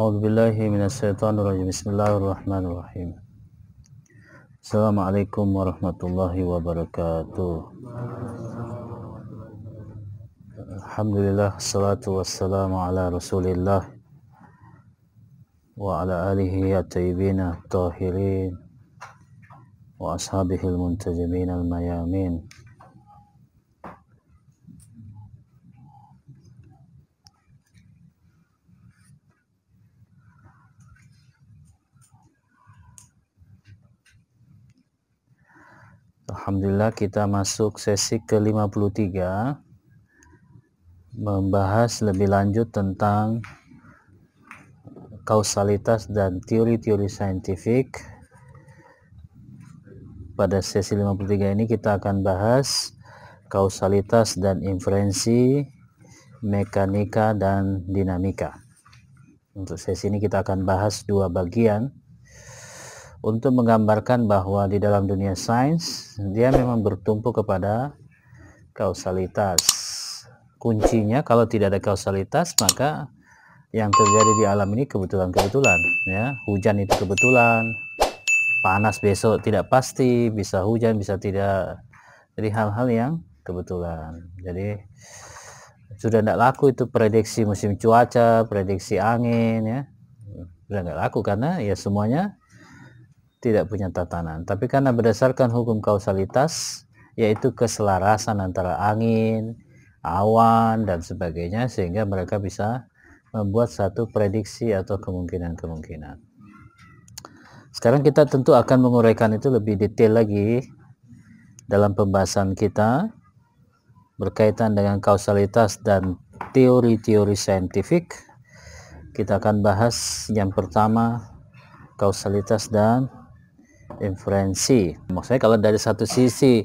أعوذ بالله من الشيطان الرجيم. بسم الله الرحمن الرحيم. السلام عليكم ورحمة الله وبركاته. الحمد لله الصلاة والسلام على رسول الله وعلى آله الطيبين الطاهرين وأصحابه المنتجبين الميامين. Alhamdulillah kita masuk sesi ke-53 membahas lebih lanjut tentang kausalitas dan teori-teori saintifik. Pada sesi 53 ini kita akan bahas kausalitas dan inferensi, mekanika dan dinamika. Untuk sesi ini kita akan bahas dua bagian untuk menggambarkan bahwa di dalam dunia sains dia memang bertumpu kepada kausalitas. Kuncinya kalau tidak ada kausalitas maka yang terjadi di alam ini kebetulan-kebetulan ya. Hujan itu kebetulan, panas besok tidak pasti, bisa hujan, bisa tidak. Jadi hal-hal yang kebetulan. Jadi sudah tidak laku itu prediksi musim cuaca, prediksi angin ya. Sudah tidak laku karena ya semuanya tidak punya tatanan. Tapi karena berdasarkan hukum kausalitas, yaitu keselarasan antara angin, awan, dan sebagainya, sehingga mereka bisa membuat satu prediksi atau kemungkinan-kemungkinan. Sekarang kita tentu akan menguraikan itu lebih detail lagi dalam pembahasan kita berkaitan dengan kausalitas dan teori-teori saintifik. Kita akan bahas yang pertama kausalitas dan inferensi. Maksudnya kalau dari satu sisi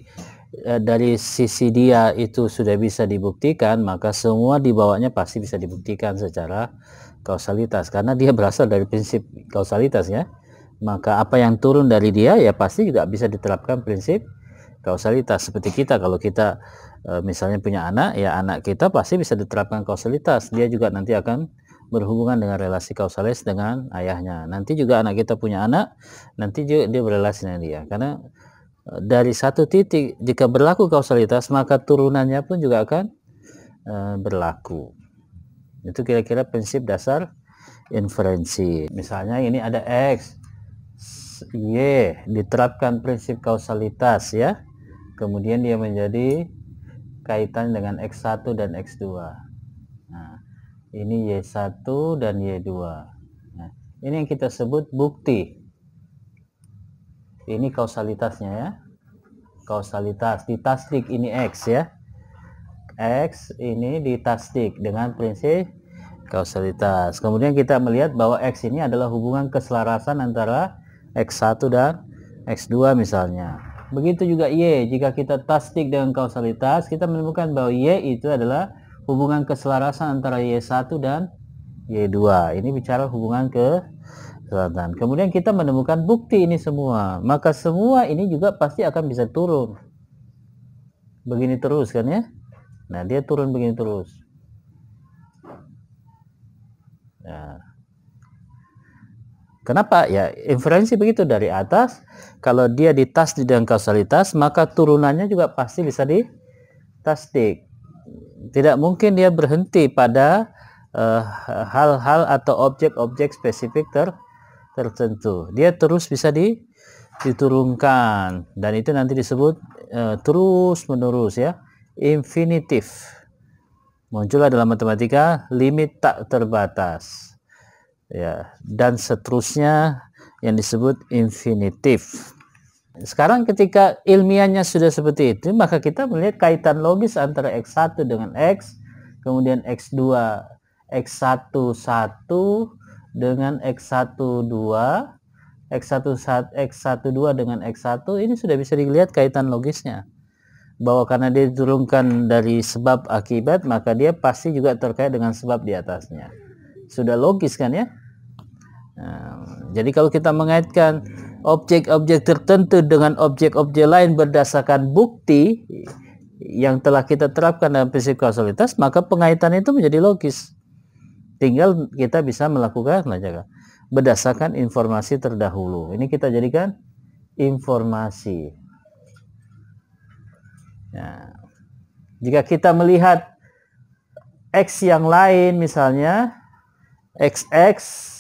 eh, dari sisi dia itu sudah bisa dibuktikan, maka semua di bawahnya pasti bisa dibuktikan secara kausalitas karena dia berasal dari prinsip kausalitas ya. Maka apa yang turun dari dia ya pasti juga bisa diterapkan prinsip kausalitas seperti kita kalau kita eh, misalnya punya anak ya anak kita pasti bisa diterapkan kausalitas dia juga nanti akan berhubungan dengan relasi kausalis dengan ayahnya. Nanti juga anak kita punya anak, nanti juga dia berrelasi dengan dia. Karena e, dari satu titik jika berlaku kausalitas maka turunannya pun juga akan uh, berlaku. Itu kira-kira prinsip dasar inferensi. Misalnya ini ada X, Y, diterapkan prinsip kausalitas ya. Kemudian dia menjadi kaitan dengan X1 dan X2 ini Y1 dan Y2 nah, ini yang kita sebut bukti. Ini kausalitasnya ya. Kausalitas ditasdik ini X ya. X ini ditasdik dengan prinsip kausalitas. Kemudian kita melihat bahwa X ini adalah hubungan keselarasan antara X1 dan X2 misalnya. Begitu juga Y. Jika kita tasdik dengan kausalitas kita menemukan bahwa Y itu adalah hubungan keselarasan antara Y1 dan Y2. Ini bicara hubungan ke selatan. Kemudian kita menemukan bukti ini semua. Maka semua ini juga pasti akan bisa turun. Begini terus kan ya. Nah dia turun begini terus. Nah. Kenapa? Ya inferensi begitu dari atas. Kalau dia ditas di dalam kausalitas, maka turunannya juga pasti bisa ditasdik tidak mungkin dia berhenti pada eh, hal-hal uh, atau objek-objek spesifik ter tertentu. Dia terus bisa di diturunkan. Dan itu nanti disebut uh, terus menerus ya infinitif. Muncullah dalam matematika limit tak terbatas. Ya dan seterusnya yang disebut infinitif sekarang ketika ilmiahnya sudah seperti itu, maka kita melihat kaitan logis antara X1 dengan X, kemudian X2, X1 1 dengan X1 2, X1 X1 2 dengan X1 ini sudah bisa dilihat kaitan logisnya. Bahwa karena dia diturunkan dari sebab akibat, maka dia pasti juga terkait dengan sebab di atasnya. Sudah logis kan ya? Nah, jadi kalau kita mengaitkan objek-objek tertentu dengan objek-objek lain berdasarkan bukti yang telah kita terapkan dalam prinsip kausalitas, maka pengaitan itu menjadi logis. tinggal kita bisa melakukan berdasarkan informasi terdahulu ini kita jadikan informasi ya. jika kita melihat X yang lain misalnya XX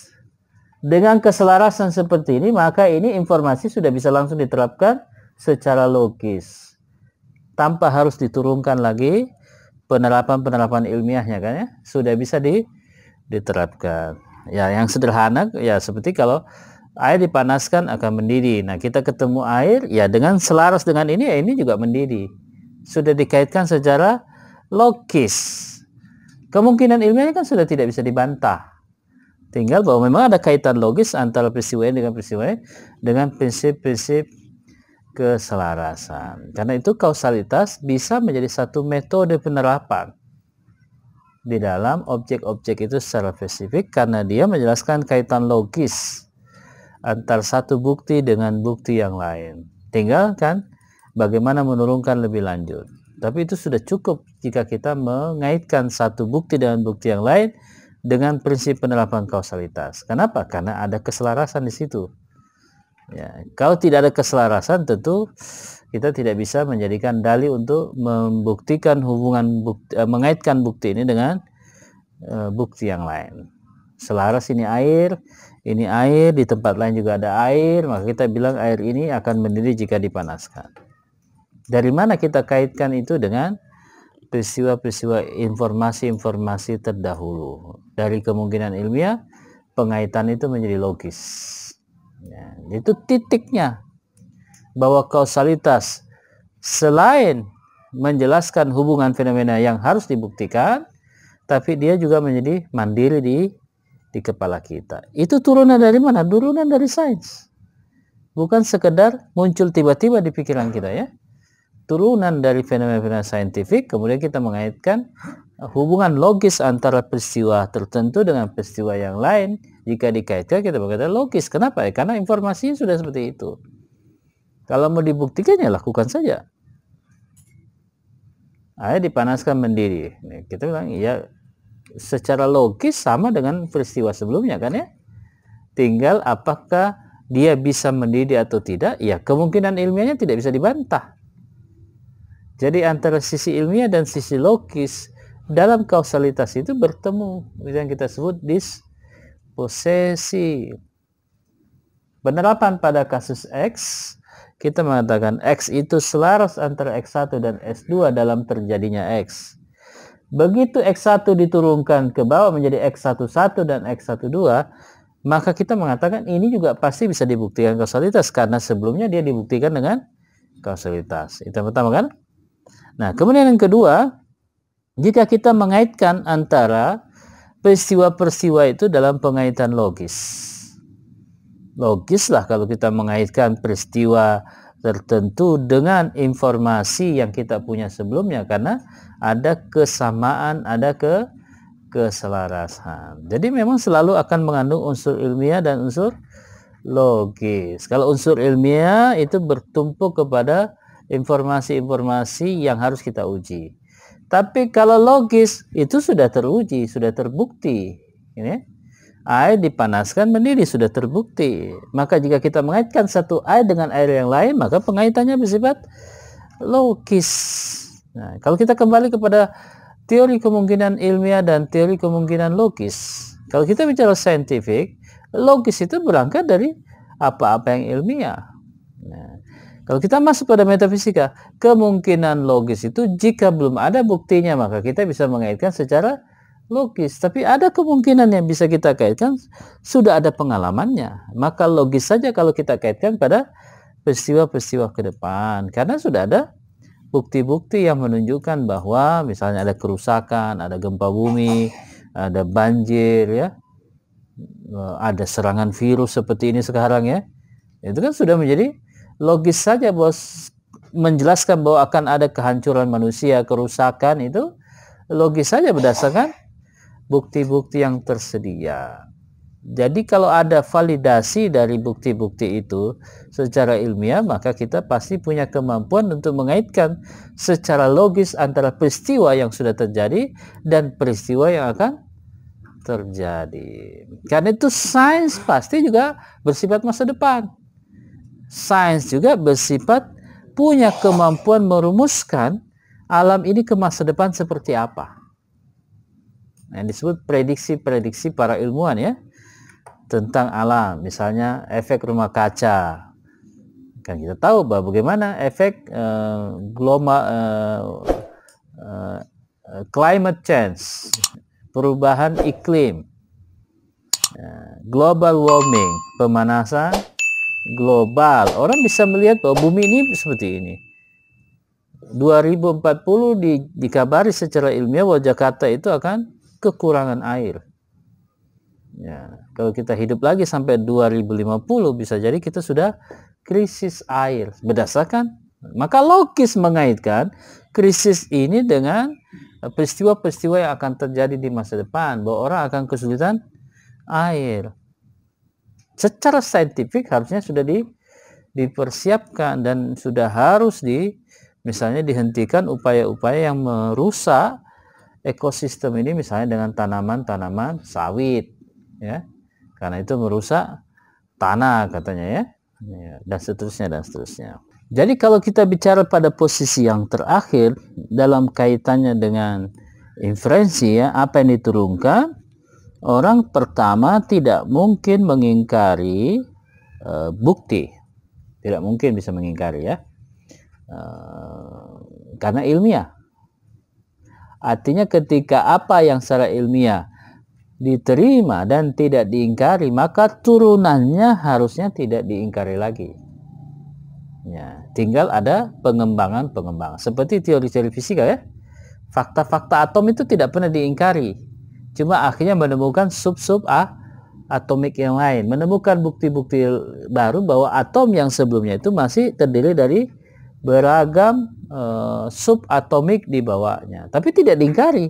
dengan keselarasan seperti ini maka ini informasi sudah bisa langsung diterapkan secara logis. Tanpa harus diturunkan lagi penerapan-penerapan ilmiahnya kan ya sudah bisa di, diterapkan. Ya yang sederhana ya seperti kalau air dipanaskan akan mendidih. Nah kita ketemu air ya dengan selaras dengan ini ya ini juga mendidih. Sudah dikaitkan secara logis. Kemungkinan ilmiahnya kan sudah tidak bisa dibantah. Tinggal bahwa memang ada kaitan logis antara peristiwa ini dengan peristiwa ini dengan prinsip-prinsip keselarasan. Karena itu kausalitas bisa menjadi satu metode penerapan di dalam objek-objek itu secara spesifik karena dia menjelaskan kaitan logis antar satu bukti dengan bukti yang lain. Tinggal kan bagaimana menurunkan lebih lanjut. Tapi itu sudah cukup jika kita mengaitkan satu bukti dengan bukti yang lain dengan prinsip penerapan kausalitas. Kenapa? Karena ada keselarasan di situ. Ya, kalau tidak ada keselarasan tentu kita tidak bisa menjadikan dalih untuk membuktikan hubungan bukti, eh, mengaitkan bukti ini dengan uh, bukti yang lain. Selaras ini air, ini air, di tempat lain juga ada air, maka kita bilang air ini akan mendidih jika dipanaskan. Dari mana kita kaitkan itu dengan peristiwa-peristiwa informasi-informasi terdahulu. Dari kemungkinan ilmiah, pengaitan itu menjadi logis. Ya, itu titiknya bahwa kausalitas selain menjelaskan hubungan fenomena yang harus dibuktikan, tapi dia juga menjadi mandiri di di kepala kita. Itu turunan dari mana? Turunan dari sains. Bukan sekedar muncul tiba-tiba di pikiran kita ya turunan dari fenomena-fenomena saintifik, kemudian kita mengaitkan hubungan logis antara peristiwa tertentu dengan peristiwa yang lain. Jika dikaitkan, kita berkata logis. Kenapa? Ya, karena informasinya sudah seperti itu. Kalau mau dibuktikan, ya lakukan saja. Air dipanaskan mendidih. Kita bilang, ya secara logis sama dengan peristiwa sebelumnya kan ya. Tinggal apakah dia bisa mendidih atau tidak, ya kemungkinan ilmiahnya tidak bisa dibantah. Jadi antara sisi ilmiah dan sisi logis dalam kausalitas itu bertemu. Yang kita sebut disposesi. Penerapan pada kasus X, kita mengatakan X itu selaras antara X1 dan S2 dalam terjadinya X. Begitu X1 diturunkan ke bawah menjadi X11 dan X12, maka kita mengatakan ini juga pasti bisa dibuktikan kausalitas karena sebelumnya dia dibuktikan dengan kausalitas. Itu yang pertama kan? Nah, kemudian yang kedua, jika kita mengaitkan antara peristiwa-peristiwa itu dalam pengaitan logis. Logis lah kalau kita mengaitkan peristiwa tertentu dengan informasi yang kita punya sebelumnya karena ada kesamaan, ada ke keselarasan. Jadi memang selalu akan mengandung unsur ilmiah dan unsur logis. Kalau unsur ilmiah itu bertumpu kepada informasi-informasi yang harus kita uji. Tapi kalau logis itu sudah teruji, sudah terbukti. Ini air dipanaskan mendidih sudah terbukti. Maka jika kita mengaitkan satu air dengan air yang lain, maka pengaitannya bersifat logis. Nah, kalau kita kembali kepada teori kemungkinan ilmiah dan teori kemungkinan logis. Kalau kita bicara saintifik, logis itu berangkat dari apa-apa yang ilmiah. Kalau kita masuk pada metafisika, kemungkinan logis itu jika belum ada buktinya maka kita bisa mengaitkan secara logis. Tapi ada kemungkinan yang bisa kita kaitkan sudah ada pengalamannya. Maka logis saja kalau kita kaitkan pada peristiwa-peristiwa ke depan. Karena sudah ada bukti-bukti yang menunjukkan bahwa misalnya ada kerusakan, ada gempa bumi, ada banjir ya. Ada serangan virus seperti ini sekarang ya. Itu kan sudah menjadi logis saja bos menjelaskan bahwa akan ada kehancuran manusia, kerusakan itu logis saja berdasarkan bukti-bukti yang tersedia. Jadi kalau ada validasi dari bukti-bukti itu secara ilmiah, maka kita pasti punya kemampuan untuk mengaitkan secara logis antara peristiwa yang sudah terjadi dan peristiwa yang akan terjadi. Karena itu sains pasti juga bersifat masa depan. Sains juga bersifat punya kemampuan merumuskan alam ini ke masa depan seperti apa. Nah, yang disebut prediksi-prediksi para ilmuwan ya tentang alam, misalnya efek rumah kaca. Kan kita tahu bahwa bagaimana efek uh, global uh, uh, climate change perubahan iklim, ya, global warming, pemanasan global. Orang bisa melihat bahwa bumi ini seperti ini. 2040 di, dikabari secara ilmiah bahwa Jakarta itu akan kekurangan air. Ya, kalau kita hidup lagi sampai 2050 bisa jadi kita sudah krisis air berdasarkan maka logis mengaitkan krisis ini dengan peristiwa-peristiwa yang akan terjadi di masa depan bahwa orang akan kesulitan air. Secara saintifik harusnya sudah di, dipersiapkan dan sudah harus di misalnya dihentikan upaya-upaya yang merusak ekosistem ini misalnya dengan tanaman-tanaman sawit ya. Karena itu merusak tanah katanya ya. ya dan seterusnya dan seterusnya. Jadi kalau kita bicara pada posisi yang terakhir dalam kaitannya dengan inferensi ya, apa yang diturunkan, orang pertama tidak mungkin mengingkari uh, bukti. Tidak mungkin bisa mengingkari ya. Uh, karena ilmiah. Artinya ketika apa yang secara ilmiah diterima dan tidak diingkari, maka turunannya harusnya tidak diingkari lagi. Ya, tinggal ada pengembangan-pengembangan. Seperti teori-teori fisika ya. Fakta-fakta atom itu tidak pernah diingkari. Cuma akhirnya menemukan sub-sub A atomik yang lain, menemukan bukti-bukti baru bahwa atom yang sebelumnya itu masih terdiri dari beragam uh, subatomik di bawahnya, tapi tidak diingkari.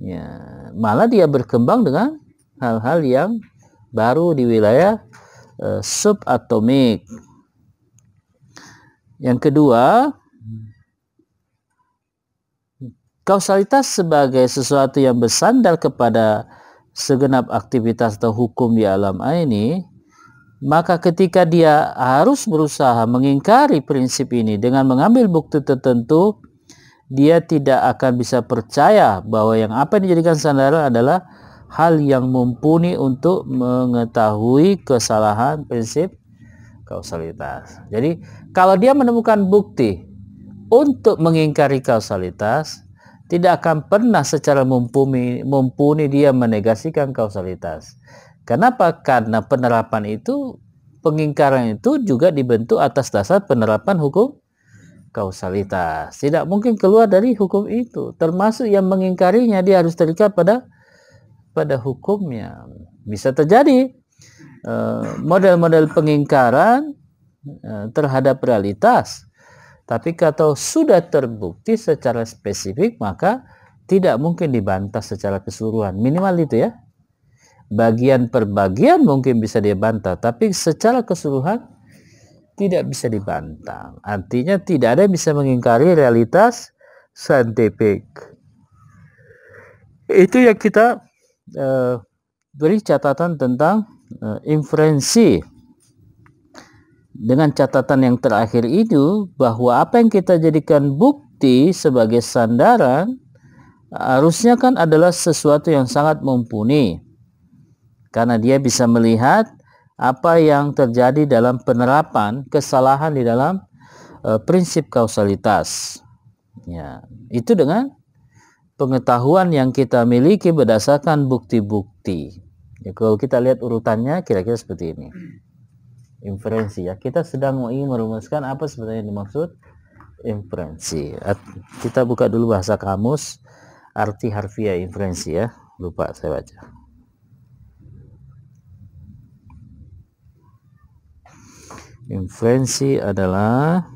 Ya, malah dia berkembang dengan hal-hal yang baru di wilayah uh, subatomik. Yang kedua, kausalitas sebagai sesuatu yang bersandar kepada segenap aktivitas atau hukum di alam ini, maka ketika dia harus berusaha mengingkari prinsip ini dengan mengambil bukti tertentu, dia tidak akan bisa percaya bahwa yang apa yang dijadikan sandaran adalah hal yang mumpuni untuk mengetahui kesalahan prinsip kausalitas. Jadi kalau dia menemukan bukti untuk mengingkari kausalitas, tidak akan pernah secara mumpuni, mumpuni dia menegasikan kausalitas. Kenapa? Karena penerapan itu, pengingkaran itu juga dibentuk atas dasar penerapan hukum kausalitas. Tidak mungkin keluar dari hukum itu. Termasuk yang mengingkarinya dia harus terikat pada pada hukumnya. Bisa terjadi eh, model-model pengingkaran Eh, terhadap realitas. Tapi kalau sudah terbukti secara spesifik maka tidak mungkin dibantah secara keseluruhan. Minimal itu ya. Bagian per bagian mungkin bisa dibantah, tapi secara keseluruhan tidak bisa dibantah. Artinya tidak ada yang bisa mengingkari realitas saintifik. Itu yang kita uh, beri catatan tentang uh, inferensi dengan catatan yang terakhir itu bahwa apa yang kita jadikan bukti sebagai sandaran harusnya kan adalah sesuatu yang sangat mumpuni. Karena dia bisa melihat apa yang terjadi dalam penerapan kesalahan di dalam uh, prinsip kausalitas. Ya itu dengan pengetahuan yang kita miliki berdasarkan bukti-bukti. Ya, kalau kita lihat urutannya kira-kira seperti ini inferensi ya. Kita sedang ingin merumuskan apa sebenarnya dimaksud inferensi. Kita buka dulu bahasa kamus arti harfiah inferensi ya. Lupa saya baca. Inferensi adalah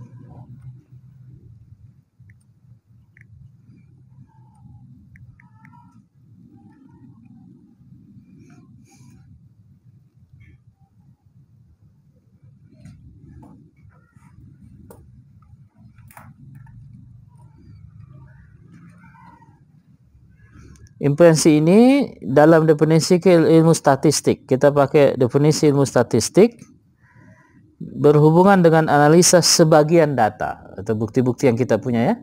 Inferensi ini dalam definisi ilmu statistik. Kita pakai definisi ilmu statistik berhubungan dengan analisa sebagian data atau bukti-bukti yang kita punya ya.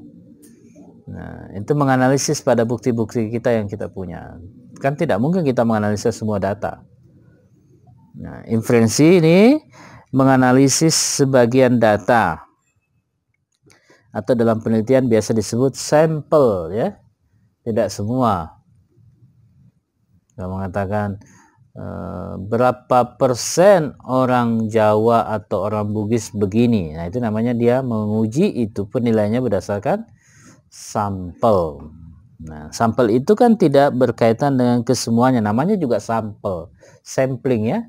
Nah, itu menganalisis pada bukti-bukti kita yang kita punya. Kan tidak mungkin kita menganalisis semua data. Nah, inferensi ini menganalisis sebagian data atau dalam penelitian biasa disebut sampel ya. Tidak semua yang mengatakan e, berapa persen orang Jawa atau orang Bugis begini. Nah, itu namanya dia menguji itu penilaiannya berdasarkan sampel. Nah, sampel itu kan tidak berkaitan dengan kesemuanya. Namanya juga sampel, sampling ya.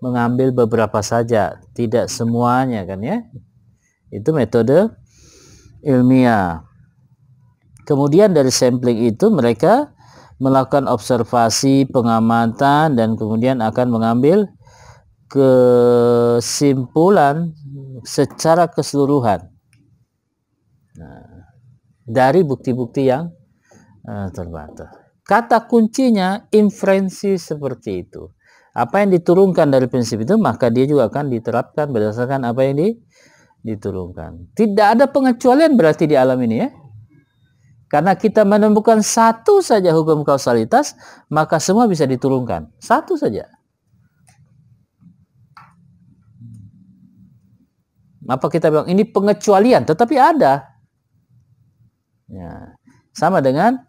Mengambil beberapa saja, tidak semuanya kan ya. Itu metode ilmiah. Kemudian dari sampling itu mereka melakukan observasi, pengamatan dan kemudian akan mengambil kesimpulan secara keseluruhan nah, dari bukti-bukti yang uh, terbatas. Kata kuncinya inferensi seperti itu. Apa yang diturunkan dari prinsip itu maka dia juga akan diterapkan berdasarkan apa yang di, diturunkan. Tidak ada pengecualian berarti di alam ini ya. Karena kita menemukan satu saja hukum kausalitas, maka semua bisa diturunkan. Satu saja. Apa kita bilang ini pengecualian, tetapi ada. Ya. Sama dengan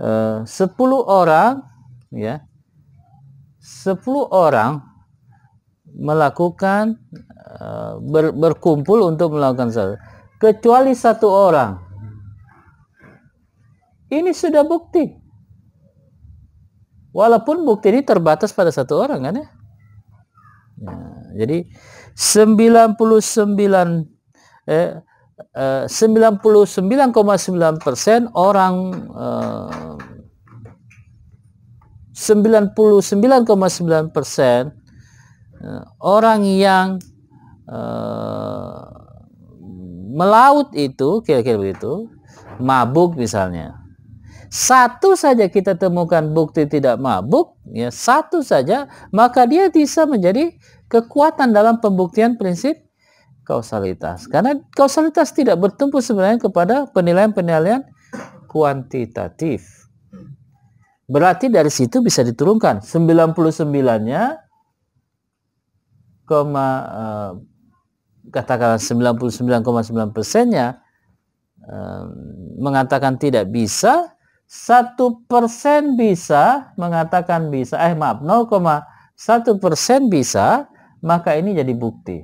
eh, sepuluh orang, ya, sepuluh orang melakukan uh, ber, berkumpul untuk melakukan satu, kecuali satu orang ini sudah bukti. Walaupun bukti ini terbatas pada satu orang kan ya. ya jadi 99 eh, eh 99,9 persen orang eh, 99,9 persen eh, orang yang eh, melaut itu kira-kira begitu mabuk misalnya satu saja kita temukan bukti tidak mabuk, ya satu saja, maka dia bisa menjadi kekuatan dalam pembuktian prinsip kausalitas. Karena kausalitas tidak bertumpu sebenarnya kepada penilaian-penilaian kuantitatif. Berarti dari situ bisa diturunkan 99-nya koma uh, katakanlah 99,9 persennya uh, mengatakan tidak bisa satu persen bisa mengatakan bisa, eh maaf 0,1 persen bisa, maka ini jadi bukti.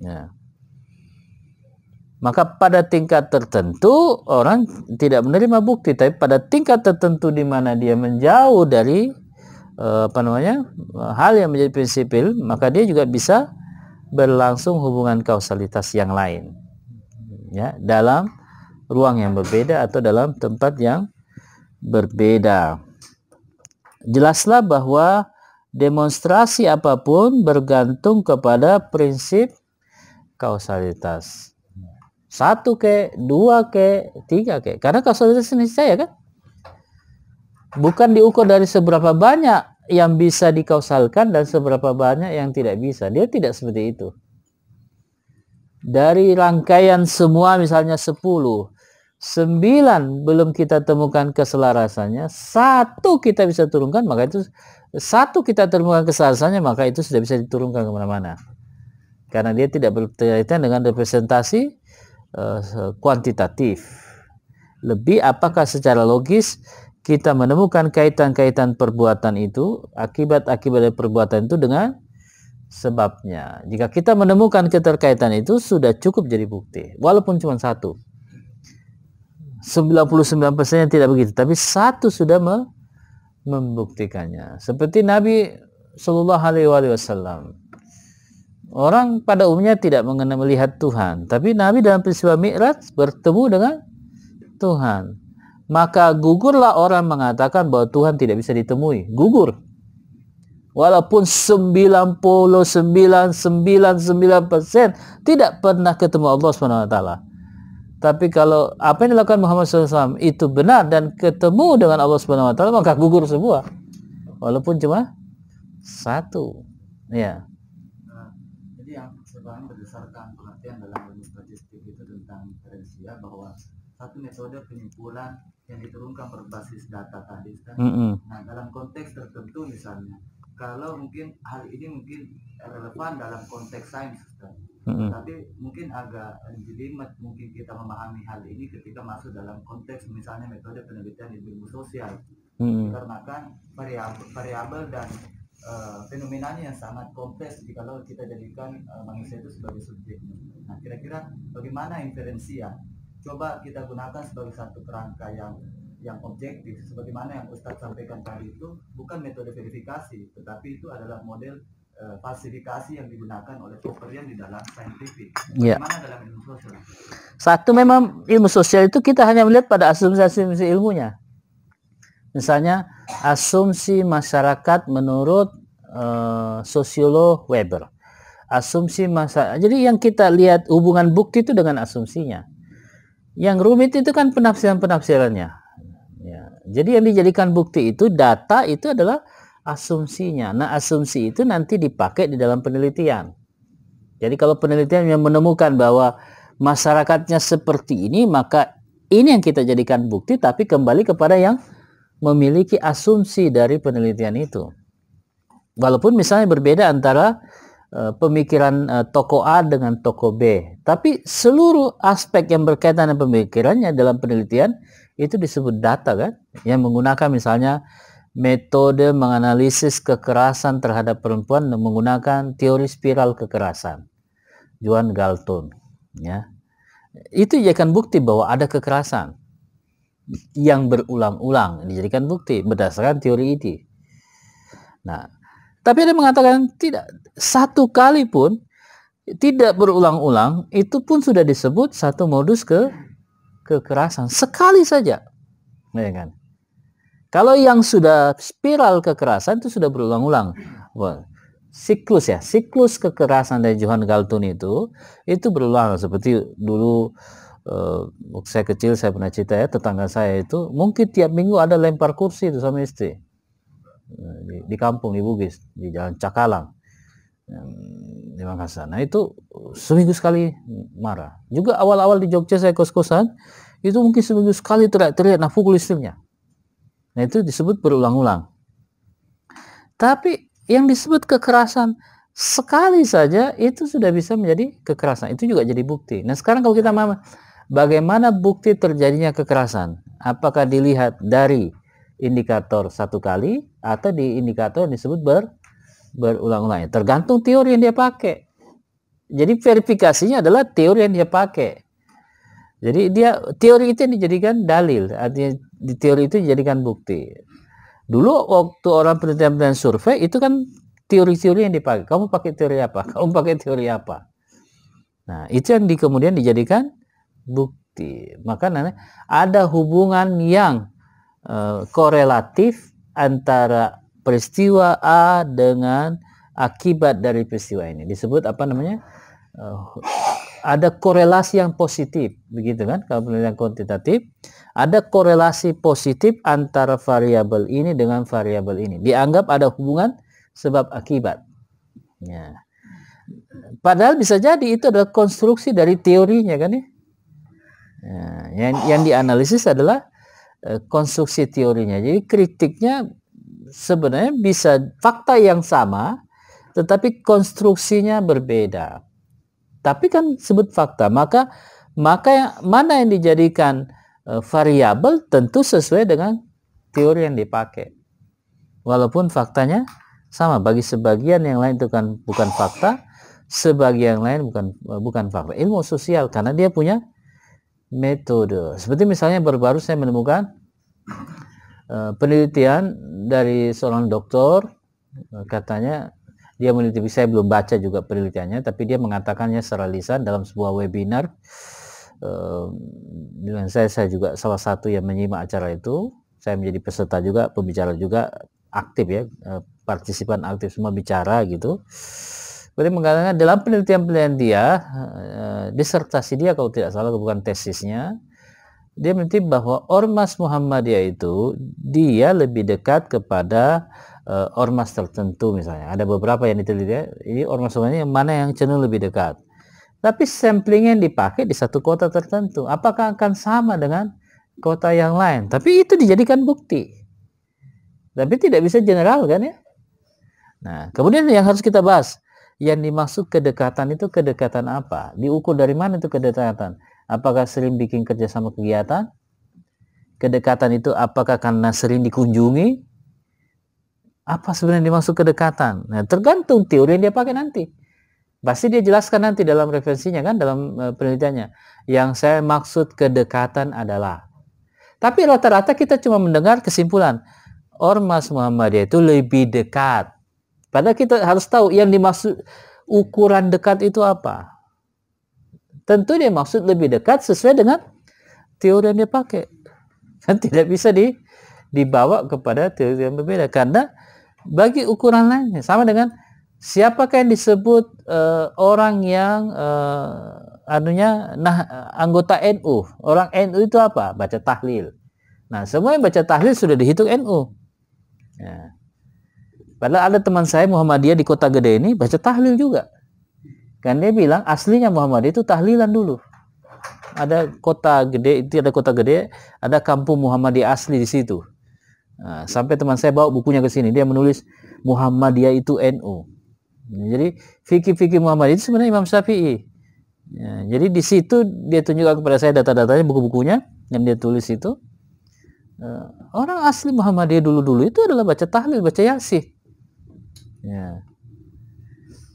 Ya. Maka pada tingkat tertentu orang tidak menerima bukti, tapi pada tingkat tertentu di mana dia menjauh dari eh, apa namanya hal yang menjadi prinsipil, maka dia juga bisa berlangsung hubungan kausalitas yang lain. Ya, dalam ruang yang berbeda atau dalam tempat yang berbeda. Jelaslah bahwa demonstrasi apa pun bergantung kepada prinsip kausalitas. Satu ke, dua ke, tiga ke. Karena kausalitas ini saya kan. Bukan diukur dari seberapa banyak yang bisa dikausalkan dan seberapa banyak yang tidak bisa. Dia tidak seperti itu. Dari rangkaian semua misalnya 10, sembilan belum kita temukan keselarasannya, satu kita bisa turunkan, maka itu satu kita temukan keselarasannya, maka itu sudah bisa diturunkan ke mana-mana. Karena dia tidak berkaitan dengan representasi uh, kuantitatif. Lebih apakah secara logis kita menemukan kaitan-kaitan perbuatan itu, akibat-akibat perbuatan itu dengan sebabnya. Jika kita menemukan keterkaitan itu, sudah cukup jadi bukti. Walaupun cuma satu. 99 persennya tidak begitu, tapi satu sudah me membuktikannya. Seperti Nabi Shallallahu Alaihi Wasallam. Orang pada umumnya tidak mengenal melihat Tuhan, tapi Nabi dalam peristiwa Mi'raj bertemu dengan Tuhan. Maka gugurlah orang mengatakan bahwa Tuhan tidak bisa ditemui. Gugur. Walaupun 99,99% tidak pernah ketemu Allah Subhanahu wa taala Tapi kalau apa yang dilakukan Muhammad SAW itu benar dan ketemu dengan Allah Subhanahu Wa Taala maka gugur semua, walaupun cuma satu, ya. Nah, jadi yang sebenarnya berdasarkan pengertian dalam ilmu statistik itu tentang diferensia bahwa satu metode penyimpulan yang diturunkan berbasis data tadi kan. Mm -hmm. Nah dalam konteks tertentu misalnya kalau mungkin hal ini mungkin relevan dalam konteks sains kan hmm Tapi mungkin agak jelimet mungkin kita memahami hal ini ketika masuk dalam konteks misalnya metode penelitian ilmu sosial. Mm-hmm. Dikarenakan variabel, variabel dan uh, fenomenanya yang sangat kompleks jika kita jadikan uh, manusia itu sebagai subjek. Nah, kira-kira bagaimana inferensi ya? Coba kita gunakan sebagai satu kerangka yang yang objektif sebagaimana yang Ustadz sampaikan tadi itu bukan metode verifikasi tetapi itu adalah model uh, falsifikasi yang digunakan oleh Poperian di dalam saintifik. Ya. dalam ilmu sosial? Satu memang ilmu sosial itu kita hanya melihat pada asumsi-asumsi ilmunya. Misalnya asumsi masyarakat menurut uh, sosiolog Weber. Asumsi masa jadi yang kita lihat hubungan bukti itu dengan asumsinya. Yang rumit itu kan penafsiran-penafsirannya. Ya. Jadi yang dijadikan bukti itu data itu adalah asumsinya. Nah, asumsi itu nanti dipakai di dalam penelitian. Jadi kalau penelitian yang menemukan bahwa masyarakatnya seperti ini, maka ini yang kita jadikan bukti, tapi kembali kepada yang memiliki asumsi dari penelitian itu. Walaupun misalnya berbeda antara uh, pemikiran uh, toko A dengan toko B, tapi seluruh aspek yang berkaitan dengan pemikirannya dalam penelitian itu disebut data kan, yang menggunakan misalnya metode menganalisis kekerasan terhadap perempuan menggunakan teori spiral kekerasan. Juan Galton, ya. Itu dijadikan bukti bahwa ada kekerasan yang berulang-ulang dijadikan bukti berdasarkan teori ini. Nah, tapi ada mengatakan tidak satu kali pun tidak berulang-ulang itu pun sudah disebut satu modus ke kekerasan sekali saja, ya kan? Kalau yang sudah spiral kekerasan itu sudah berulang-ulang. siklus ya, siklus kekerasan dari Johan Galton itu itu berulang seperti dulu uh, saya kecil saya pernah cerita ya tetangga saya itu mungkin tiap minggu ada lempar kursi itu sama istri di, di kampung di Bugis di Jalan Cakalang di Makassar. Nah itu seminggu sekali marah. Juga awal-awal di Jogja saya kos-kosan itu mungkin seminggu sekali teriak-teriak nah pukul istrinya. Nah itu disebut berulang-ulang. Tapi yang disebut kekerasan sekali saja itu sudah bisa menjadi kekerasan. Itu juga jadi bukti. Nah sekarang kalau kita mau bagaimana bukti terjadinya kekerasan? Apakah dilihat dari indikator satu kali atau di indikator disebut ber, berulang-ulang? Tergantung teori yang dia pakai. Jadi verifikasinya adalah teori yang dia pakai. Jadi dia teori itu yang dijadikan dalil, artinya di teori itu dijadikan bukti. Dulu waktu orang penelitian survei itu kan teori-teori yang dipakai. Kamu pakai teori apa? Kamu pakai teori apa? Nah, itu yang di, kemudian dijadikan bukti. Maka ada hubungan yang uh, korelatif antara peristiwa A dengan akibat dari peristiwa ini. Disebut apa namanya? Uh, ada korelasi yang positif, begitu kan? Kalau penelitian kuantitatif, ada korelasi positif antara variabel ini dengan variabel ini. Dianggap ada hubungan sebab akibat. Ya. Padahal bisa jadi itu adalah konstruksi dari teorinya kan ya. ya yang yang dianalisis adalah uh, konstruksi teorinya. Jadi kritiknya sebenarnya bisa fakta yang sama tetapi konstruksinya berbeda. Tapi kan sebut fakta, maka maka yang, mana yang dijadikan uh, variabel tentu sesuai dengan teori yang dipakai. Walaupun faktanya sama bagi sebagian yang lain itu kan bukan fakta, sebagian yang lain bukan uh, bukan fakta. Ilmu sosial karena dia punya metode. Seperti misalnya baru-baru saya menemukan uh, penelitian dari seorang dokter katanya dia meneliti saya belum baca juga penelitiannya tapi dia mengatakannya secara lisan dalam sebuah webinar. Uh, dengan saya saya juga salah satu yang menyimak acara itu. Saya menjadi peserta juga pembicara juga aktif ya uh, partisipan aktif semua bicara gitu. Seperti mengatakan dalam penelitian-penelitian dia, uh, disertasi dia kalau tidak salah bukan tesisnya, dia meneliti bahwa ormas Muhammadiyah itu dia lebih dekat kepada uh, ormas tertentu misalnya. Ada beberapa yang diteliti. Ini ormas yang mana yang cenderung lebih dekat. Tapi sampling yang dipakai di satu kota tertentu, apakah akan sama dengan kota yang lain? Tapi itu dijadikan bukti. Tapi tidak bisa general kan ya? Nah, kemudian yang harus kita bahas, yang dimaksud kedekatan itu kedekatan apa? Diukur dari mana itu kedekatan? Apakah sering bikin kerjasama kegiatan? Kedekatan itu apakah karena sering dikunjungi? Apa sebenarnya dimaksud kedekatan? Nah, tergantung teori yang dia pakai nanti. Pasti dia jelaskan nanti dalam referensinya kan, dalam uh, penelitiannya. Yang saya maksud kedekatan adalah. Tapi rata-rata kita cuma mendengar kesimpulan. Ormas Muhammadiyah itu lebih dekat Padahal kita harus tahu yang dimaksud ukuran dekat itu apa. Tentu dia maksud lebih dekat sesuai dengan teori yang dia pakai. Kan tidak bisa di, dibawa kepada teori yang berbeda. Karena bagi ukuran lainnya sama dengan siapakah yang disebut uh, orang yang uh, anunya nah anggota NU. Orang NU itu apa? Baca tahlil. Nah, semua yang baca tahlil sudah dihitung NU. Ya. Padahal ada teman saya Muhammadiyah di kota gede ini baca tahlil juga. Kan dia bilang aslinya Muhammadiyah itu tahlilan dulu. Ada kota gede, itu ada kota gede, ada kampung Muhammadiyah asli di situ. Nah, sampai teman saya bawa bukunya ke sini, dia menulis Muhammadiyah itu NU. Jadi fikih-fikih Muhammadiyah itu sebenarnya Imam Syafi'i. Ya, jadi di situ dia tunjukkan kepada saya data-datanya, buku-bukunya yang dia tulis itu. Uh, orang asli Muhammadiyah dulu-dulu itu adalah baca tahlil, baca yasin. Ya.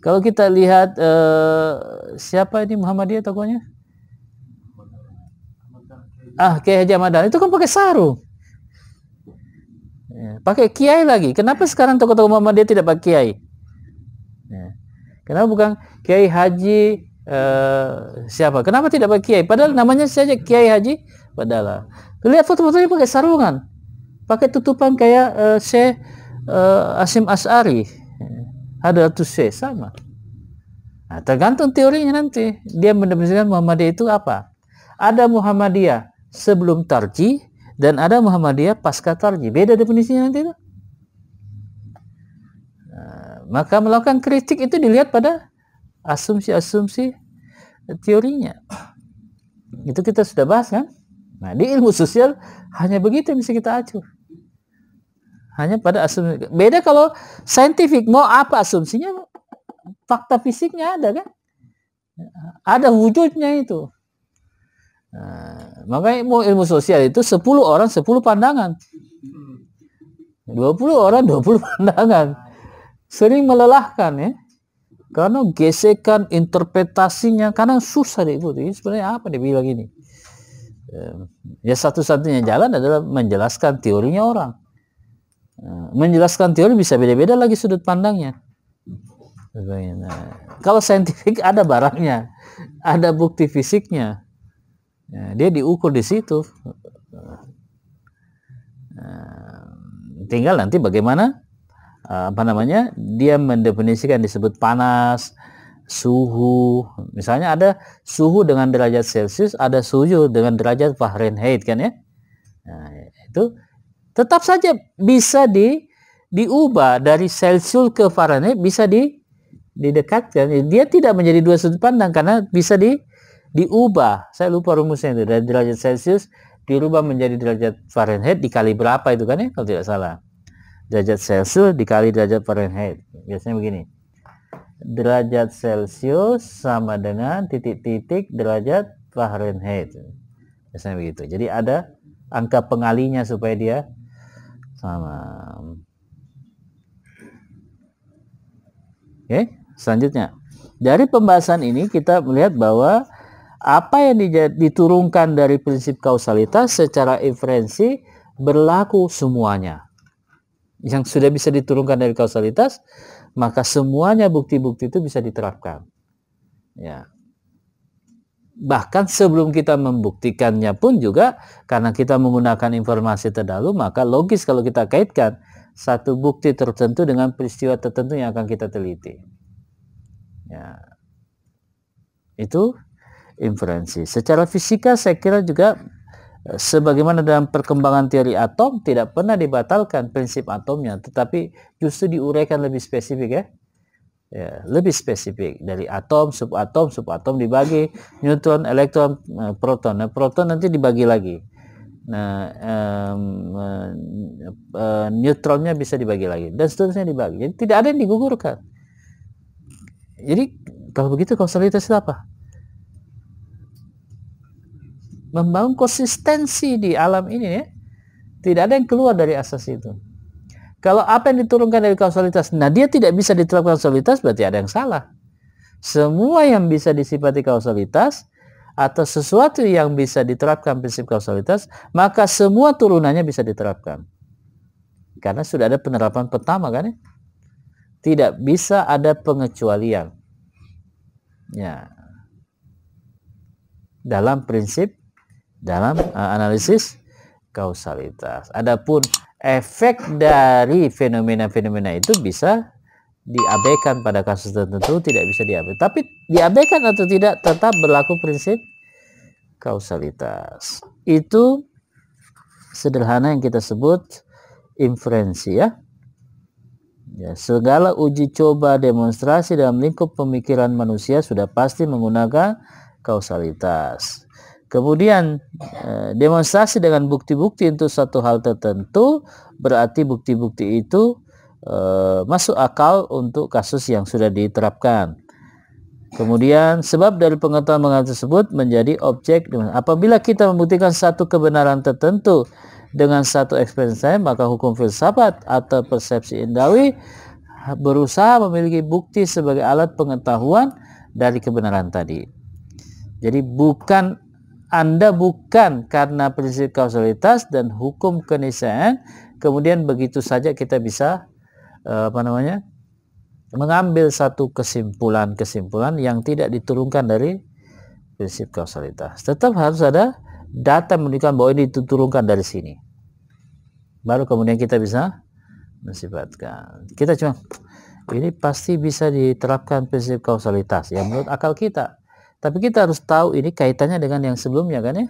Kalau kita lihat uh, siapa ini Muhammadiyah tokohnya? Ah, Kiai Haji itu kan pakai sarung. Ya. Pakai kiai lagi. Kenapa sekarang tokoh-tokoh Muhammadiyah tidak pakai kiai? Ya. Kenapa bukan Kiai Haji uh, siapa? Kenapa tidak pakai kiai? Padahal namanya saja Kiai Haji padahal. Lihat foto-fotonya pakai sarungan. Pakai tutupan kayak uh, Syekh uh, Asim As'ari ada C sama. Nah, tergantung teorinya nanti. Dia mendefinisikan Muhammadiyah itu apa? Ada Muhammadiyah sebelum tarji dan ada Muhammadiyah pasca tarji. Beda definisinya nanti itu. Nah, maka melakukan kritik itu dilihat pada asumsi-asumsi teorinya. Itu kita sudah bahas kan? Nah, di ilmu sosial hanya begitu yang bisa kita acuh hanya pada asumsi. Beda kalau saintifik mau apa asumsinya? Fakta fisiknya ada kan? Ada wujudnya itu. Nah, makanya mau ilmu sosial itu 10 orang 10 pandangan. 20 orang 20 pandangan. Sering melelahkan ya. Karena gesekan interpretasinya kadang susah diikuti. Ini sebenarnya apa dia bilang ini? Ya satu-satunya jalan adalah menjelaskan teorinya orang. Nah, menjelaskan teori bisa beda-beda lagi sudut pandangnya. Nah, kalau saintifik ada barangnya, ada bukti fisiknya, ya, dia diukur di situ. Nah, tinggal nanti bagaimana apa namanya dia mendefinisikan disebut panas, suhu. Misalnya ada suhu dengan derajat Celcius, ada suhu dengan derajat Fahrenheit kan ya. Nah, itu tetap saja bisa di diubah dari Celsius ke Fahrenheit bisa di didekatkan. Dia tidak menjadi dua sudut pandang karena bisa di diubah. Saya lupa rumusnya itu dari derajat Celsius dirubah menjadi derajat Fahrenheit dikali berapa itu kan ya kalau tidak salah. Derajat Celsius dikali derajat Fahrenheit. Biasanya begini. Derajat Celsius sama dengan titik-titik derajat Fahrenheit. Biasanya begitu. Jadi ada angka pengalinya supaya dia sama. Oke, selanjutnya. Dari pembahasan ini kita melihat bahwa apa yang diturunkan dari prinsip kausalitas secara inferensi berlaku semuanya. Yang sudah bisa diturunkan dari kausalitas, maka semuanya bukti-bukti itu bisa diterapkan. Ya bahkan sebelum kita membuktikannya pun juga karena kita menggunakan informasi terdahulu maka logis kalau kita kaitkan satu bukti tertentu dengan peristiwa tertentu yang akan kita teliti. Ya. Itu inferensi. Secara fisika saya kira juga eh, sebagaimana dalam perkembangan teori atom tidak pernah dibatalkan prinsip atomnya, tetapi justru diuraikan lebih spesifik ya. Ya, lebih spesifik dari atom, subatom, subatom dibagi neutron, elektron, eh, proton. Nah, proton nanti dibagi lagi. Nah, um, uh, neutronnya bisa dibagi lagi dan seterusnya dibagi. Jadi tidak ada yang digugurkan. Jadi kalau begitu kausalitas itu apa? Membangun konsistensi di alam ini ya. Tidak ada yang keluar dari asas itu. Kalau apa yang diturunkan dari kausalitas, nah dia tidak bisa diterapkan kausalitas berarti ada yang salah. Semua yang bisa disifati kausalitas atau sesuatu yang bisa diterapkan prinsip kausalitas, maka semua turunannya bisa diterapkan. Karena sudah ada penerapan pertama kan ya? Tidak bisa ada pengecualian. Ya. Dalam prinsip dalam uh, analisis kausalitas. Adapun efek dari fenomena-fenomena itu bisa diabaikan pada kasus tertentu tidak bisa diabaikan. Tapi diabaikan atau tidak tetap berlaku prinsip kausalitas. Itu sederhana yang kita sebut inferensi ya. Ya, segala uji coba demonstrasi dalam lingkup pemikiran manusia sudah pasti menggunakan kausalitas. Kemudian eh, demonstrasi dengan bukti-bukti untuk satu hal tertentu berarti bukti-bukti itu uh, masuk akal untuk kasus yang sudah diterapkan. Kemudian sebab dari pengetahuan-pengetahuan tersebut menjadi objek apabila kita membuktikan satu kebenaran tertentu dengan satu eksperimen maka hukum filsafat atau persepsi indawi berusaha memiliki bukti sebagai alat pengetahuan dari kebenaran tadi. Jadi bukan Anda bukan karena prinsip kausalitas dan hukum keniscayaan kemudian begitu saja kita bisa Eh, apa namanya mengambil satu kesimpulan-kesimpulan yang tidak diturunkan dari prinsip kausalitas. Tetap harus ada data menunjukkan bahwa ini diturunkan dari sini. Baru kemudian kita bisa mensifatkan. Kita cuma ini pasti bisa diterapkan prinsip kausalitas yang menurut akal kita. Tapi kita harus tahu ini kaitannya dengan yang sebelumnya kan ya.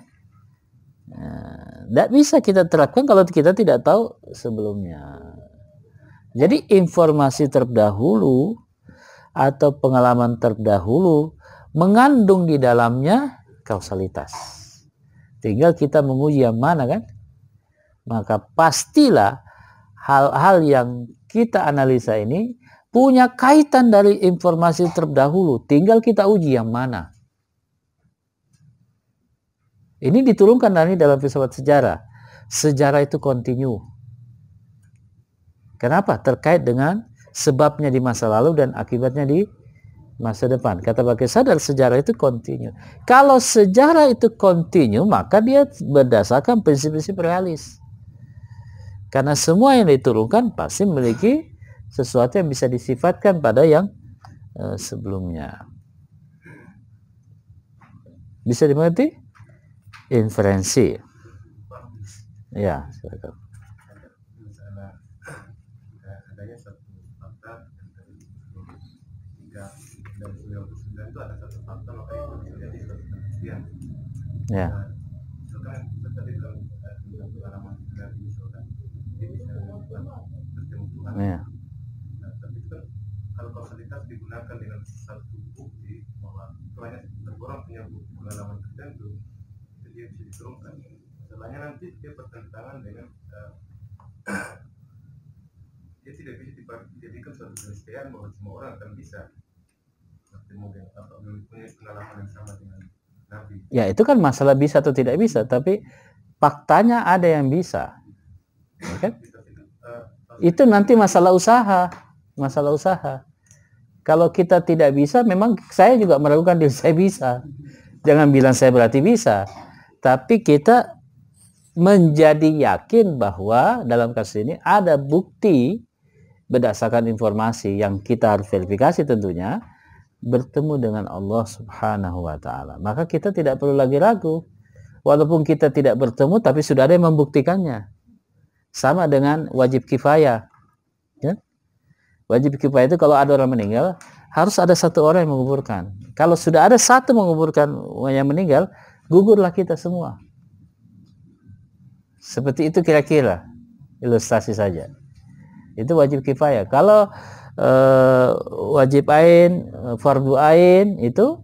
Tidak nah, bisa kita terapkan kalau kita tidak tahu sebelumnya. Jadi informasi terdahulu atau pengalaman terdahulu mengandung di dalamnya kausalitas. Tinggal kita menguji yang mana kan? Maka pastilah hal-hal yang kita analisa ini punya kaitan dari informasi terdahulu. Tinggal kita uji yang mana. Ini diturunkan dari dalam filsafat sejarah. Sejarah itu kontinu Kenapa? Terkait dengan sebabnya di masa lalu dan akibatnya di masa depan. Kata pakai sadar sejarah itu kontinu. Kalau sejarah itu kontinu, maka dia berdasarkan prinsip-prinsip realis. Karena semua yang diturunkan pasti memiliki sesuatu yang bisa disifatkan pada yang uh, sebelumnya. Bisa dimengerti? Inferensi. Ya, silakan. ya ya tapi kan kalau kausalitas digunakan dengan satu bukti bahwa banyak orang punya pengalaman tertentu itu dia bisa diturunkan masalahnya nanti dia bertentangan dengan uh, dia tidak bisa dijadikan suatu keniscayaan bahwa semua orang akan bisa pengalaman yang sama dengan Ya itu kan masalah bisa atau tidak bisa, tapi faktanya ada yang bisa. Ya kan? Itu nanti masalah usaha, masalah usaha. Kalau kita tidak bisa, memang saya juga meragukan diri saya bisa. Jangan bilang saya berarti bisa. Tapi kita menjadi yakin bahwa dalam kasus ini ada bukti berdasarkan informasi yang kita harus verifikasi tentunya bertemu dengan Allah Subhanahu wa taala. Maka kita tidak perlu lagi ragu. Walaupun kita tidak bertemu tapi sudah ada yang membuktikannya. Sama dengan wajib kifayah. Ya? Wajib kifayah itu kalau ada orang meninggal harus ada satu orang yang menguburkan. Kalau sudah ada satu menguburkan yang meninggal, gugurlah kita semua. Seperti itu kira-kira ilustrasi saja. Itu wajib kifayah. Kalau uh, wajib ain, uh, fardu ain itu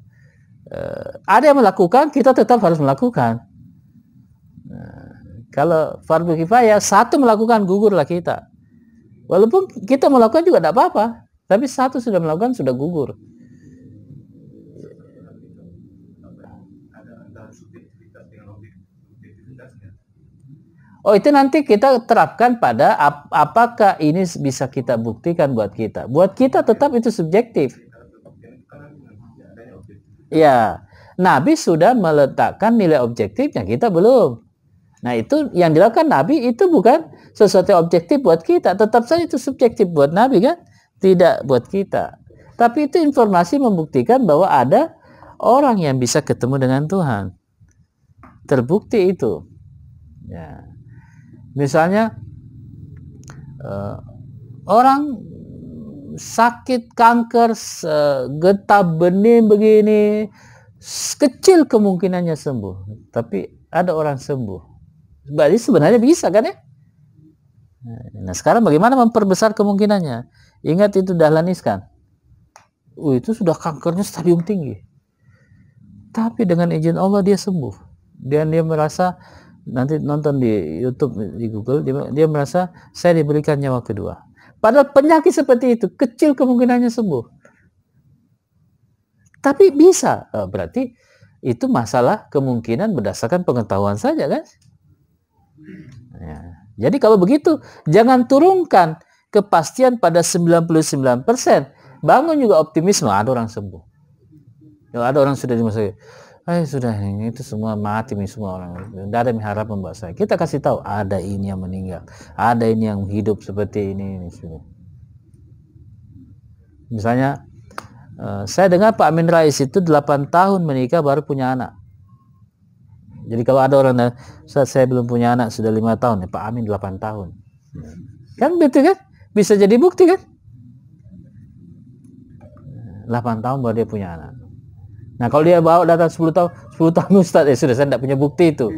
uh, ada yang melakukan, kita tetap harus melakukan. Nah, kalau fardu kifayah satu melakukan gugurlah kita. Walaupun kita melakukan juga tidak apa-apa. Tapi satu sudah melakukan sudah gugur. Oh itu nanti kita terapkan pada ap apakah ini bisa kita buktikan buat kita. Buat kita tetap itu subjektif. Ya, Nabi sudah meletakkan nilai objektifnya, kita belum. Nah itu yang dilakukan Nabi itu bukan sesuatu yang objektif buat kita. Tetap saja itu subjektif buat Nabi kan tidak buat kita. Tapi itu informasi membuktikan bahwa ada orang yang bisa ketemu dengan Tuhan. Terbukti itu. Ya. Misalnya uh, orang sakit kanker getah benih begini kecil kemungkinannya sembuh tapi ada orang sembuh berarti sebenarnya bisa kan ya nah sekarang bagaimana memperbesar kemungkinannya Ingat itu Dahlan Iskan. Oh, itu sudah kankernya stadium tinggi. Tapi dengan izin Allah dia sembuh. Dan dia merasa nanti nonton di YouTube di Google dia, dia merasa saya diberikan nyawa kedua. Padahal penyakit seperti itu kecil kemungkinannya sembuh. Tapi bisa. Oh, berarti itu masalah kemungkinan berdasarkan pengetahuan saja kan? Ya. Jadi kalau begitu jangan turunkan kepastian pada 99%. Bangun juga optimisme, ada orang sembuh. Ada orang sudah dimasuki, eh sudah ini itu semua mati nih semua orang. Tidak ada yang harap membuat saya. Kita kasih tahu ada ini yang meninggal, ada ini yang hidup seperti ini. ini Misalnya uh, saya dengar Pak Amin Rais itu 8 tahun menikah baru punya anak. Jadi kalau ada orang saat saya belum punya anak sudah lima tahun ya Pak Amin 8 tahun. Kan betul kan? Bisa jadi bukti kan? 8 tahun baru dia punya anak. Nah kalau dia bawa data 10 tahun, 10 tahun Ustaz, ya sudah saya tidak punya bukti itu.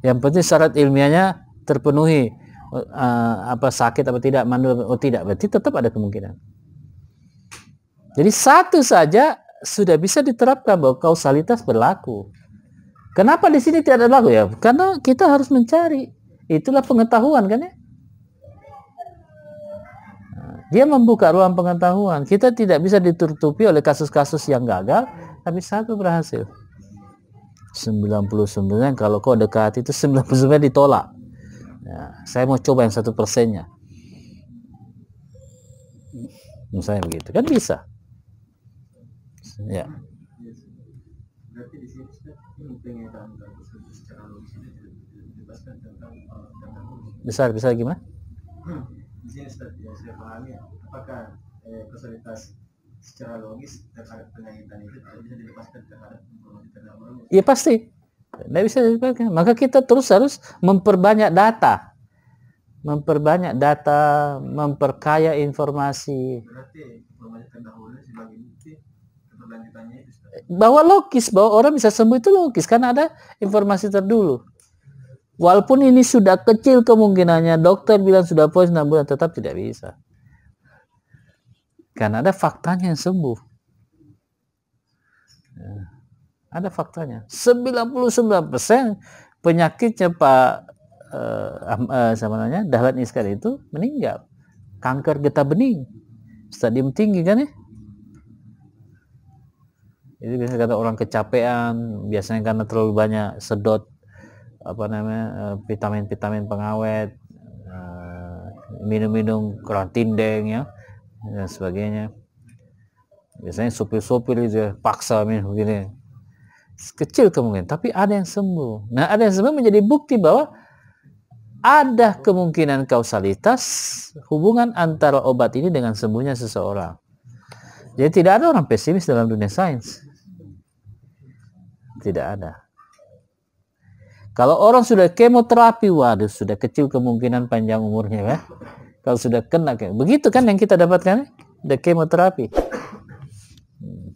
Yang penting syarat ilmiahnya terpenuhi. Uh, apa sakit apa tidak, mandul oh tidak, berarti tetap ada kemungkinan. Jadi satu saja sudah bisa diterapkan bahwa kausalitas berlaku. Kenapa di sini tidak berlaku ya? Karena kita harus mencari Itulah pengetahuan kan ya? Dia membuka ruang pengetahuan. Kita tidak bisa ditutupi oleh kasus-kasus yang gagal, tapi satu berhasil. 99 kalau kau dekat itu 99 ditolak. Ya, saya mau coba yang satu persennya. Misalnya begitu kan bisa. Ya. Berarti di sini besar besar gimana di sini Ustaz yang saya pahami apakah eh, kesulitan secara logis terhadap penyakitan itu tidak bisa dilepaskan terhadap informasi terdahulu. Iya pasti. Tidak bisa dilepaskan. Maka kita terus harus memperbanyak data. Memperbanyak data memperkaya informasi. Berarti informasi terdahulu sebagai bukti keberlanjutannya itu bahwa logis bahwa orang bisa sembuh itu logis karena ada informasi terdulu Walaupun ini sudah kecil kemungkinannya, dokter bilang sudah puas 6 bulan, tetap tidak bisa. Karena ada faktanya yang sembuh. Ya, ada faktanya. 99% penyakitnya Pak uh, uh, sama namanya Dahlan Iskar itu meninggal. Kanker getah bening. Stadium tinggi kan ya? Itu biasanya kata orang kecapean, biasanya karena terlalu banyak sedot apa namanya eh, vitamin-vitamin pengawet eh, minum-minum kurang tindeng ya dan sebagainya. Biasanya supir-supir itu paksa minum begini. Kecil kemungkinan tapi ada yang sembuh. Nah ada yang sembuh menjadi bukti bahwa ada kemungkinan kausalitas hubungan antara obat ini dengan sembuhnya seseorang. Jadi tidak ada orang pesimis dalam dunia sains. Tidak ada. Kalau orang sudah kemoterapi, waduh sudah kecil kemungkinan panjang umurnya ya. Kalau sudah kena, begitu kan yang kita dapatkan? The. Hmm.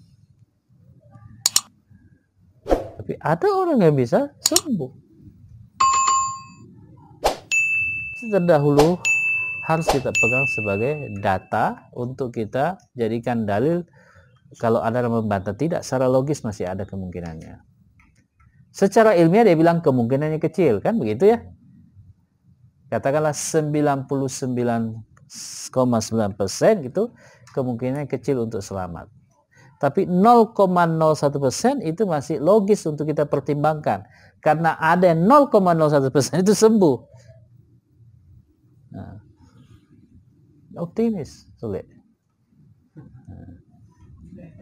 Tapi ada orang yang bisa sembuh. Terdahulu harus kita pegang sebagai data untuk kita jadikan dalil kalau ada yang membantah tidak secara logis masih ada kemungkinannya secara ilmiah dia bilang kemungkinannya kecil kan begitu ya katakanlah 99,9 persen itu kemungkinan kecil untuk selamat. Tapi 0,01 persen itu masih logis untuk kita pertimbangkan. Karena ada 0,01 persen itu sembuh. Nah, optimis, sulit.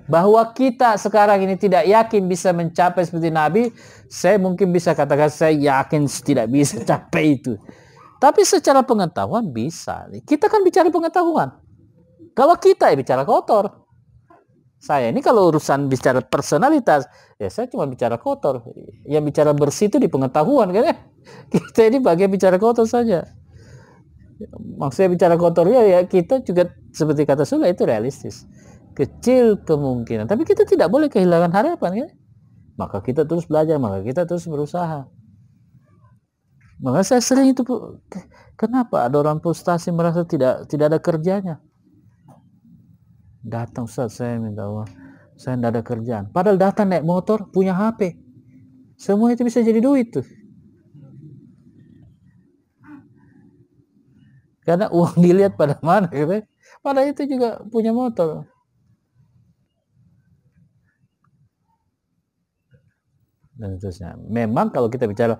Bahwa kita sekarang ini tidak yakin bisa mencapai seperti Nabi, saya mungkin bisa katakan saya yakin tidak bisa capai itu. Tapi secara pengetahuan bisa. Kita kan bicara pengetahuan. Kalau kita ya bicara kotor. Saya ini kalau urusan bicara personalitas, ya saya cuma bicara kotor. Yang bicara bersih itu di pengetahuan kan ya. Kita ini bagian bicara kotor saja. Maksudnya bicara kotornya ya kita juga seperti kata Sula itu realistis. Kecil kemungkinan. Tapi kita tidak boleh kehilangan harapan kan. Maka kita terus belajar, maka kita terus berusaha. Maka saya sering itu kenapa ada orang frustasi merasa tidak tidak ada kerjanya. Datang Ustaz saya minta uang. Saya tidak ada kerjaan. Padahal datang naik motor, punya HP. Semua itu bisa jadi duit tuh. Karena uang dilihat pada mana gitu. Pada itu juga punya motor. Dan terusnya. Memang kalau kita bicara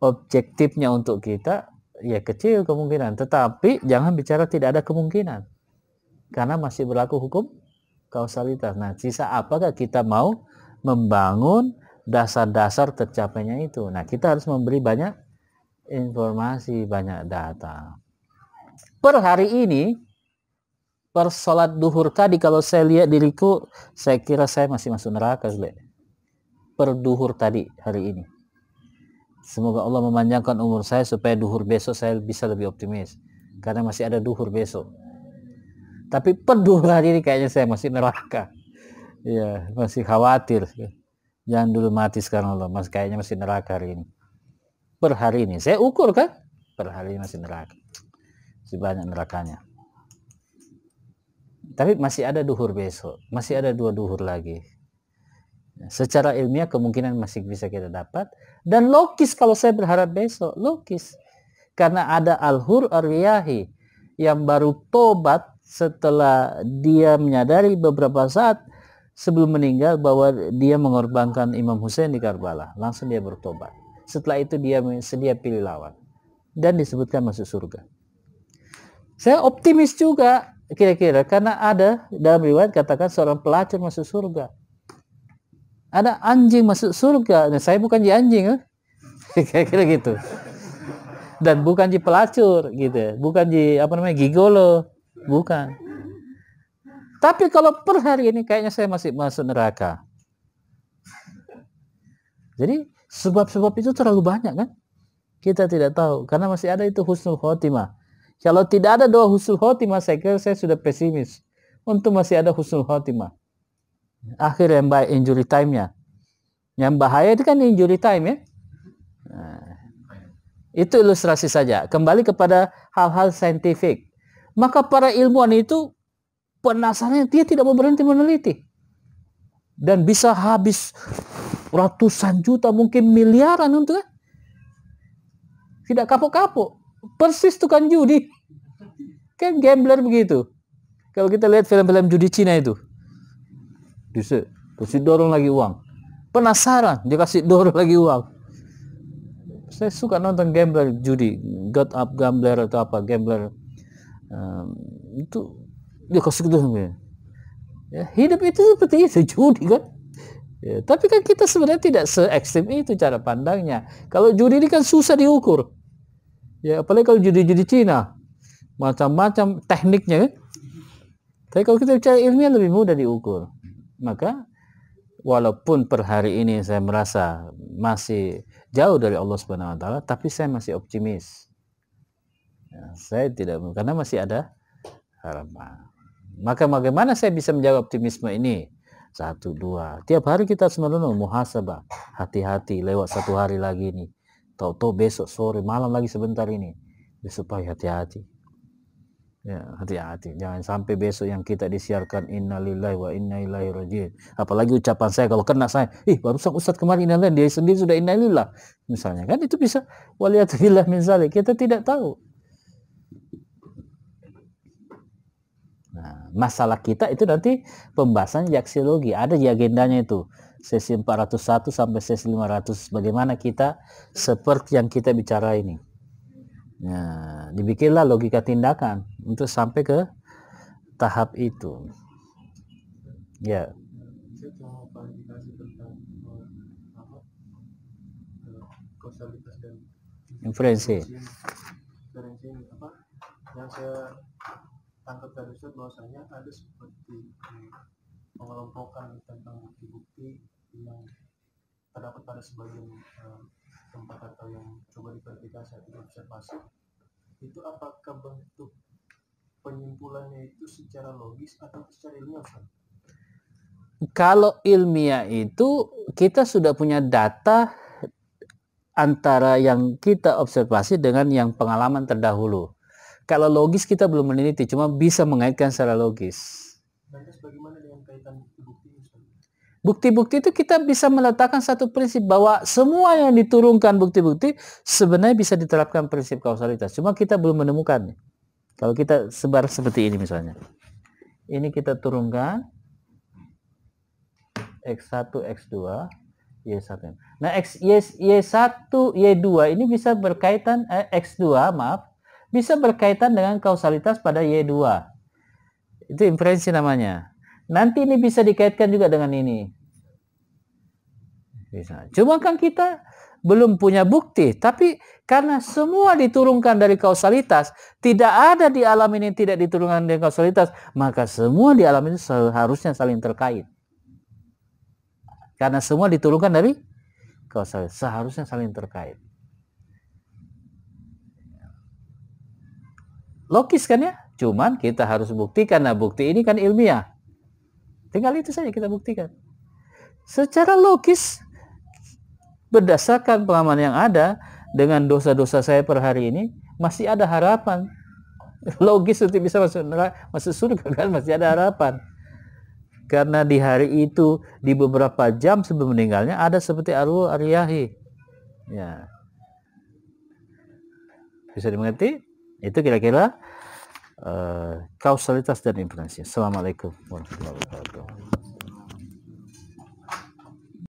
objektifnya untuk kita ya kecil kemungkinan. Tetapi jangan bicara tidak ada kemungkinan. Karena masih berlaku hukum kausalitas. Nah sisa apakah kita mau membangun dasar-dasar tercapainya itu? Nah kita harus memberi banyak informasi banyak data. Per hari ini per sholat duhur tadi kalau saya lihat diriku saya kira saya masih masuk neraka per duhur tadi hari ini Semoga Allah memanjangkan umur saya supaya duhur besok saya bisa lebih optimis. Karena masih ada duhur besok. Tapi per duhur hari ini kayaknya saya masih neraka. Ya, masih khawatir. Jangan dulu mati sekarang Allah. Mas kayaknya masih neraka hari ini. Per hari ini. Saya ukur kan? Per hari ini masih neraka. Masih banyak nerakanya. Tapi masih ada duhur besok. Masih ada dua duhur lagi Secara ilmiah kemungkinan masih bisa kita dapat dan logis kalau saya berharap besok, logis. Karena ada al-hur aryahi yang baru tobat setelah dia menyadari beberapa saat sebelum meninggal bahwa dia mengorbankan Imam Hussein di Karbala. Langsung dia bertobat. Setelah itu dia sedia pilih lawan dan disebutkan masuk surga. Saya optimis juga kira-kira karena ada dalam riwayat katakan seorang pelacur masuk surga ada anjing masuk surga. Nah, saya bukan ji anjing, eh? kira-kira gitu. Dan bukan ji pelacur, gitu. Bukan ji apa namanya gigolo, bukan. Tapi kalau per hari ini kayaknya saya masih masuk neraka. Jadi sebab-sebab itu terlalu banyak kan? Kita tidak tahu karena masih ada itu husnul khotimah. Kalau tidak ada doa husnul khotimah, saya kira saya sudah pesimis. Untuk masih ada husnul khotimah akhir yang baik injury time-nya. Yang bahaya itu kan injury time ya. Nah, itu ilustrasi saja. Kembali kepada hal-hal saintifik. Maka para ilmuwan itu penasaran dia tidak mau berhenti meneliti. Dan bisa habis ratusan juta mungkin miliaran untuk tidak kapok-kapok. Persis tukang judi. Kan gambler begitu. Kalau kita lihat film-film judi Cina itu bisa kasih dorong lagi uang. Penasaran dia kasih dorong lagi uang. Saya suka nonton gambler judi got up gambler atau apa gambler um, itu dia kasih gitu ya, hidup itu seperti itu judi kan? Ya, tapi kan kita sebenarnya tidak se ekstrim itu cara pandangnya. Kalau judi ini kan susah diukur. Ya apalagi kalau judi-judi Cina macam-macam tekniknya kan tapi kalau kita bicara ilmiah lebih mudah diukur maka walaupun per hari ini saya merasa masih jauh dari Allah Subhanahu wa taala, tapi saya masih optimis. Ya, saya tidak karena masih ada harapan. Maka bagaimana saya bisa menjawab optimisme ini? Satu, dua. Tiap hari kita sebenarnya muhasabah. Hati-hati lewat satu hari lagi nih. Tahu-tahu besok sore, malam lagi sebentar ini. Supaya hati-hati. Ya, hati-hati. Jangan sampai besok yang kita disiarkan innalillahi wa inna ilaihi rajiun. Apalagi ucapan saya kalau kena saya, ih barusan Ustadz kemarin innalillahi, dia sendiri sudah innalillah. Misalnya kan itu bisa waliyatubillah min zalik. Kita tidak tahu. Nah, masalah kita itu nanti pembahasan jaksiologi. Ada di agendanya itu. Sesi 401 sampai sesi 500. Bagaimana kita seperti yang kita bicara ini. Nah, dibikinlah logika tindakan untuk sampai ke tahap itu. Ya. Inferensi. Yang saya tangkap dari Ustaz bahwasanya ada seperti pengelompokan tentang bukti-bukti yang terdapat pada sebagian uh, tempat atau yang coba diverifikasi atau observasi itu apakah bentuk penyimpulannya itu secara logis atau secara ilmiah Ustaz? Kalau ilmiah itu kita sudah punya data antara yang kita observasi dengan yang pengalaman terdahulu. Kalau logis kita belum meneliti, cuma bisa mengaitkan secara logis. Bukti-bukti? itu kita bisa meletakkan satu prinsip bahwa semua yang diturunkan bukti-bukti sebenarnya bisa diterapkan prinsip kausalitas. Cuma kita belum menemukannya. Kalau kita sebar seperti ini misalnya. Ini kita turunkan X1, X2, Y1. Nah, X, Y, Y1, Y2 ini bisa berkaitan, eh, X2, maaf, bisa berkaitan dengan kausalitas pada Y2. Itu inferensi namanya. Nanti ini bisa dikaitkan juga dengan ini. Bisa. Cuma kan kita belum punya bukti, tapi karena semua diturunkan dari kausalitas, tidak ada di alam ini tidak diturunkan dari kausalitas, maka semua di alam ini seharusnya saling terkait. Karena semua diturunkan dari kausalitas, seharusnya saling terkait. Logis kan ya? Cuman kita harus buktikan. Nah bukti ini kan ilmiah. Tinggal itu saja kita buktikan. Secara logis, berdasarkan pengalaman yang ada, dengan dosa-dosa saya per hari ini, masih ada harapan. Logis untuk bisa masuk neraka, masuk surga kan masih ada harapan. Karena di hari itu, di beberapa jam sebelum meninggalnya, ada seperti arwah Aryahi. Ya. Bisa dimengerti? Itu kira-kira uh, kausalitas dan inferensi. Assalamualaikum warahmatullahi wabarakatuh.